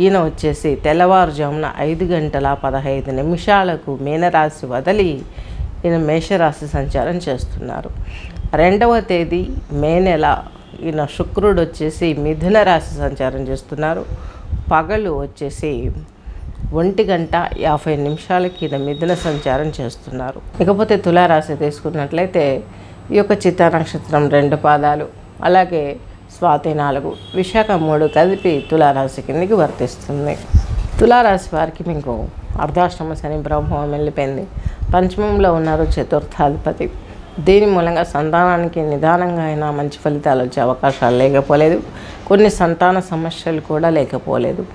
ఈయన వచ్చేసి తెల్లవారుజామున ఐదు గంటల పదహైదు నిమిషాలకు మీనరాశి వదిలి ఈయన మేషరాశి సంచారం చేస్తున్నారు. రెండవ తేదీ మే నెల. ఈయన శుక్రుడు వచ్చేసి మిథున రాశి సంచారం చేస్తున్నారు. పగలు వచ్చేసి ఒంటి గంట యాభై నిమిషాలకి ఈయన మిథున సంచారం చేస్తున్నారు. ఇకపోతే తులారాశి తీసుకున్నట్లయితే ఈ యొక్క చిత్తా నక్షత్రం రెండు పాదాలు. అలాగే స్వాతి నాలుగు విశాఖ మూడు కలిపి తులారాశి కిందికి వర్తిస్తుంది. తులారాశి వారికి మీకు అర్ధాష్టమ శని బ్రహ్మం వెళ్ళిపోయింది. పంచమంలో ఉన్నారు చతుర్థాధిపతి. దీని మూలంగా సంతానానికి నిదానంగా అయినా మంచి ఫలితాలు వచ్చే అవకాశాలు లేకపోలేదు. కొన్ని సంతాన సమస్యలు కూడా లేకపోలేదు.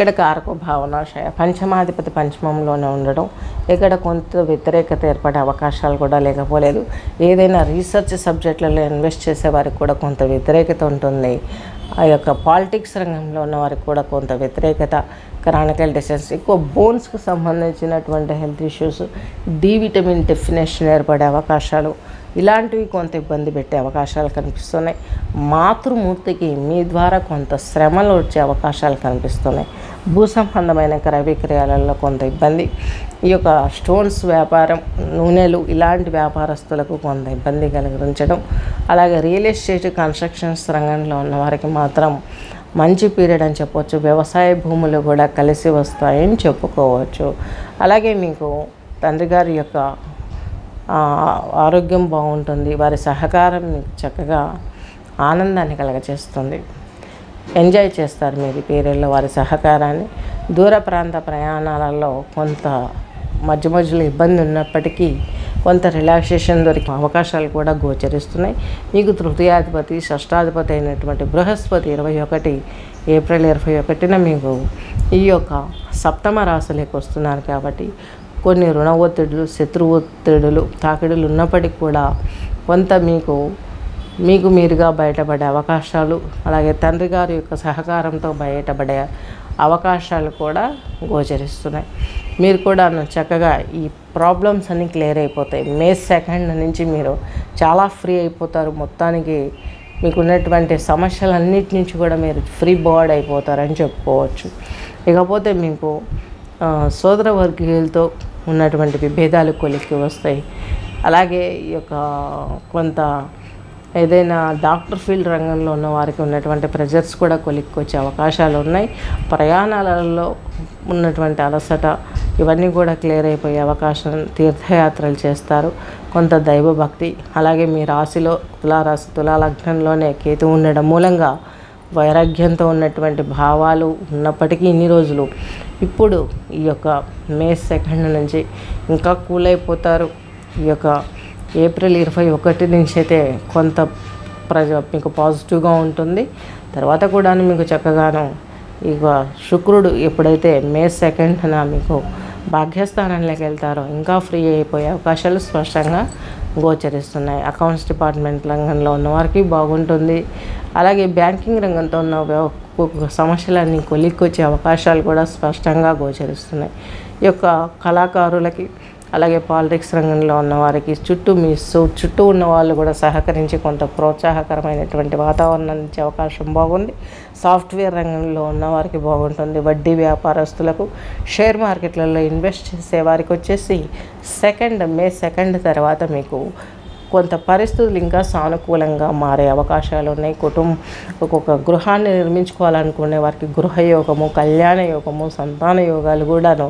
ఇక్కడ కారక భావనాశయ పంచమాధిపతి పంచమంలోనే ఉండడం ఇక్కడ కొంత వ్యతిరేకత ఏర్పడే అవకాశాలు కూడా లేకపోలేదు. ఏదైనా రీసెర్చ్ సబ్జెక్టులలో ఇన్వెస్ట్ చేసే వారికి కూడా కొంత వ్యతిరేకత ఉంటుంది. ఆ యొక్క పాలిటిక్స్ రంగంలో ఉన్న వారికి కూడా కొంత వ్యతిరేకత క్రానికల్ డిసెన్స్ ఎక్కువ బోన్స్కు సంబంధించినటువంటి health issues D vitamin deficiency ఏర్పడే అవకాశాలు ఇలాంటివి కొంత ఇబ్బంది పెట్టే అవకాశాలు కనిపిస్తున్నాయి. మాతృమూర్తికి మీ ద్వారా కొంత శ్రమలు వచ్చే అవకాశాలు కనిపిస్తున్నాయి. భూ సంబంధమైన క్రయ విక్రయాలలో కొంత ఇబ్బంది. ఈ యొక్క స్టోన్స్ వ్యాపారం నూనెలు ఇలాంటి వ్యాపారస్తులకు కొంత ఇబ్బంది కలిగించడం. అలాగే రియల్ ఎస్టేట్ కన్స్ట్రక్షన్స్ రంగంలో ఉన్న వారికి మాత్రం మంచి పీరియడ్ అని చెప్పవచ్చు వ్యవసాయ భూములు కూడా కలిసి వస్తాయని చెప్పుకోవచ్చు. అలాగే మీకు తండ్రి గారి యొక్క ఆరోగ్యం బాగుంటుంది. వారి సహకారం మీకు చక్కగా ఆనందాన్ని కలగచేస్తుంది ఎంజాయ్ చేస్తారు మీరు పేరెళ్ళ వారి సహకారాన్ని. దూర ప్రాంత ప్రయాణాలలో కొంత మధ్య మధ్యలో ఇబ్బంది ఉన్నప్పటికీ కొంత రిలాక్సేషన్ దొరికే అవకాశాలు కూడా గోచరిస్తున్నాయి. మీకు తృతీయాధిపతి షష్టాధిపతి అయినటువంటి బృహస్పతి ఇరవై ఒకటి ఏప్రిల్ ఇరవై ఒకటిన మీకు ఈ యొక్క సప్తమ రాశులకు వస్తున్నారు కాబట్టి కొన్ని రుణ ఒత్తిడులు శత్రు ఒత్తిడులు తాకిడులు ఉన్నప్పటికీ కూడా కొంత మీకు మీకు మీరుగా బయటపడే అవకాశాలు అలాగే తండ్రి గారి యొక్క సహకారంతో బయటపడే అవకాశాలు కూడా గోచరిస్తున్నాయి. మీరు కూడా చక్కగా ఈ ప్రాబ్లమ్స్ అన్నీ క్లియర్ అయిపోతాయి మే సెకండ్ నుంచి మీరు చాలా ఫ్రీ అయిపోతారు. మొత్తానికి మీకు ఉన్నటువంటి సమస్యలన్నిటి నుంచి కూడా మీరు ఫ్రీ బోర్డ్ అయిపోతారని చెప్పుకోవచ్చు. ఇకపోతే మీకు సోదర వర్గీయులతో ఉన్నటువంటి విభేదాలు కొలిక్కి వస్తాయి. అలాగే ఈ యొక్క కొంత ఏదైనా డాక్టర్ ఫీల్డ్ రంగంలో ఉన్న వారికి ఉన్నటువంటి ప్రెజర్స్ కూడా కొలిక్కొచ్చే అవకాశాలు ఉన్నాయి. ప్రయాణాలలో ఉన్నటువంటి అలసట ఇవన్నీ కూడా క్లియర్ అయిపోయే అవకాశం తీర్థయాత్రలు చేస్తారు. కొంత దైవభక్తి అలాగే మీ రాశిలో తులారాశి తులాలగ్నంలోనే కేతు ఉండడం మూలంగా వైరాగ్యంతో ఉన్నటువంటి భావాలు ఉన్నప్పటికీ ఇన్ని రోజులు ఇప్పుడు ఈ యొక్క మే సెకండ్ నుంచి ఇంకా కూల్ అయిపోతారు ఈ యొక్క ఏప్రిల్ ఇరవై ఒకటి నుంచి అయితే కొంత ప్రజ మీకు పాజిటివ్గా ఉంటుంది. తర్వాత కూడా మీకు చక్కగాను ఇక శుక్రుడు ఎప్పుడైతే మే సెకండ్న మీకు భాగ్యస్థానంలోకి వెళ్తారో ఇంకా ఫ్రీ అయిపోయే అవకాశాలు స్పష్టంగా గోచరిస్తున్నాయి. అకౌంట్స్ డిపార్ట్మెంట్ రంగంలో ఉన్న వారికి బాగుంటుంది. అలాగే బ్యాంకింగ్ రంగంతో ఉన్న సమస్యలన్నీ కొలిక్కొచ్చే అవకాశాలు కూడా స్పష్టంగా గోచరిస్తున్నాయి. ఈ యొక్క కళాకారులకి అలాగే పాలిటిక్స్ రంగంలో ఉన్న వారికి చుట్టూ మీ చుట్టూ ఉన్న వాళ్ళు కూడా సహకరించి కొంత ప్రోత్సాహకరమైనటువంటి వాతావరణం ఇచ్చే అవకాశం బాగుంది. సాఫ్ట్వేర్ రంగంలో ఉన్న వారికి బాగుంటుంది. వడ్డీ వ్యాపారస్తులకు షేర్ మార్కెట్లలో ఇన్వెస్ట్ చేసే వారికి వచ్చేసి సెకండ్ మే సెకండ్ తర్వాత మీకు కొంత పరిస్థితులు ఇంకా సానుకూలంగా మారే అవకాశాలు ఉన్నాయి. కుటుంబం ఒక్కొక్క గృహాన్ని నిర్మించుకోవాలనుకునే వారికి గృహయోగము కళ్యాణ యోగము సంతాన యోగాలు కూడాను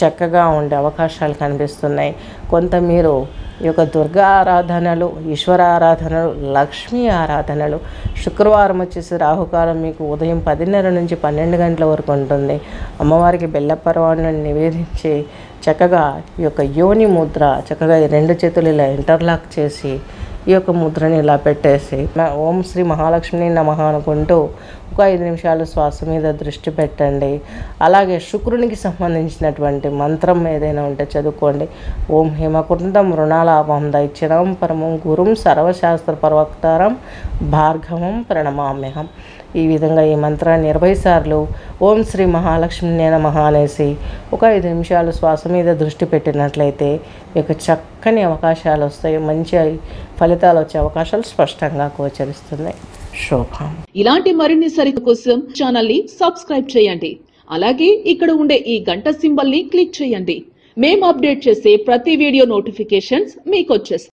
చక్కగా ఉండే అవకాశాలు కనిపిస్తున్నాయి. కొంత మీరు ఈ యొక్క దుర్గా ఆరాధనలు ఈశ్వర ఆరాధనలు లక్ష్మీ ఆరాధనలు శుక్రవారం వచ్చేసి రాహుకాలం మీకు ఉదయం పదిన్నర నుంచి పన్నెండు గంటల వరకు ఉంటుంది. అమ్మవారికి బెల్లపరవాన్ని నివేదించి చక్కగా ఈ యొక్క యోని ముద్ర చక్కగా ఈ రెండు చేతులు ఇలా ఇంటర్లాక్ చేసి ఈ యొక్క ముద్రని ఇలా పెట్టేసి ఓం శ్రీ మహాలక్ష్మి నమ అనుకుంటూ ఒక ఐదు నిమిషాలు శ్వాస మీద దృష్టి పెట్టండి. అలాగే శుక్రునికి సంబంధించినటువంటి మంత్రం ఏదైనా ఉంటే చదువుకోండి. ఓం హిమకుండం మృణాలాభం దైత్యనం పరమం గురుం సర్వశాస్త్ర పర్వక్తారం భార్గవం ప్రణమామ్యహం. ఈ విధంగా ఈ మంత్రాన్ని ఇరవై సార్లు ఓం శ్రీ మహాలక్ష్మి నమః అనేసి ఒక ఐదు నిమిషాలు శ్వాస మీద దృష్టి పెట్టినట్లయితే మీకు చక్కని అవకాశాలు వస్తాయి. మంచి ఫలితాలు వచ్చే అవకాశాలు స్పష్టంగా గోచరిస్తున్నాయి. శోభ ఇలాంటి మరిన్ని సరిత కోసం ఛానల్ని సబ్స్క్రైబ్ చేయండి. అలాగే ఇక్కడ ఉండే ఈ గంట సింబల్ని క్లిక్ చేయండి. మేము అప్డేట్ చేసే ప్రతి వీడియో నోటిఫికేషన్స్ మీకు వచ్చేస్తాయి